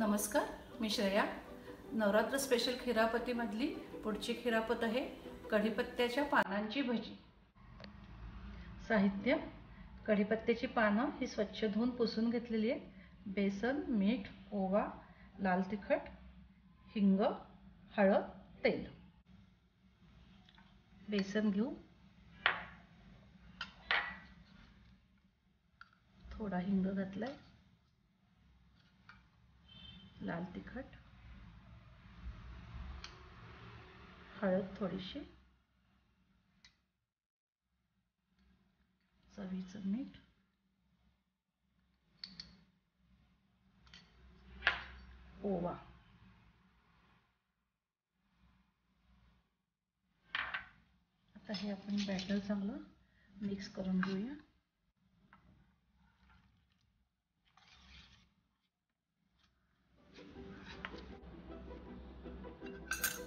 नमस्कार मी श्रेया. नवरात्र स्पेशल खिरापतीमधली पुढची खिरापत आहे कढीपत्त्याच्या पानांची भजी. साहित्य कढीपत्त्याची पानं ही स्वच्छ धुवून पुसून घेतलेली आहे. बेसन मीठ ओवा लाल तिखट हिंग हळद तेल. बेसन घेऊ. थोडा हिंग घातला आहे लाल तिखट हळद थोडीशी चवीचं मीठ ओवा. आता हे आपण बॅटर चांगलं मिक्स करून घेऊया.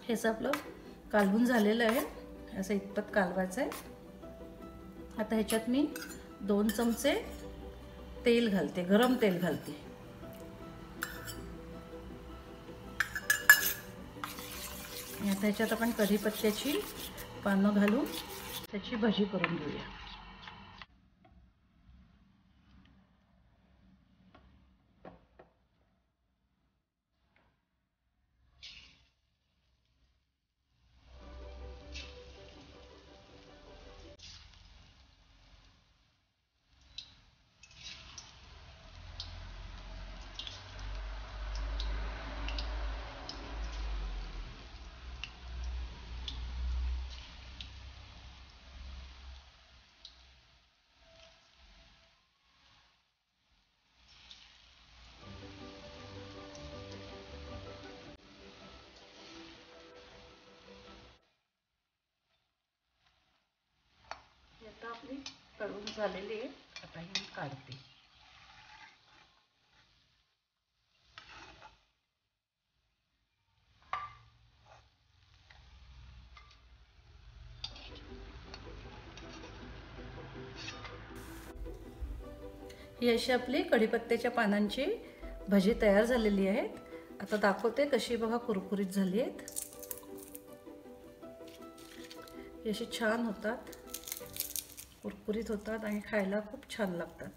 हेच आपलं कालवून झालेलं आहे. असं इतपत कालवायचं आहे. आता ह्याच्यात मी दोन चमचे तेल घालते गरम तेल घालते. आता ह्याच्यात आपण कढीपत्त्याची पानं घालून त्याची भजी करून घेऊया. आपली तळून झालेली आहे. आता ही काढते. ही अशी आपली कढीपत्त्याच्या पानांची भजी तयार झालेली आहेत. आता दाखवते कशी बघा कुरकुरीत झाली आहेत. अशी छान होतात. कुरकुरीत होतात आणि खायला खूप छान लागतात.